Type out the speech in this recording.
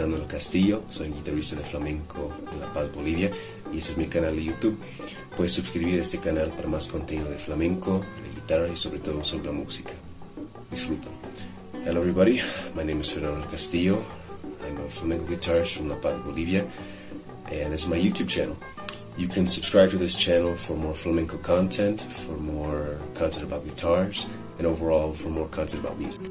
Fernando del Castillo, soy guitarrista de flamenco en La Paz, Bolivia y este es mi canal de YouTube. Puedes suscribir a este canal para más contenido de flamenco, de guitarra y sobre todo sobre la música. Disfruta. Hello everybody, my name is Fernando del Castillo. I'm a flamenco guitarist from La Paz, Bolivia and this is my YouTube channel. You can subscribe to this channel for more flamenco content, for more content about guitars, and overall for more content about music.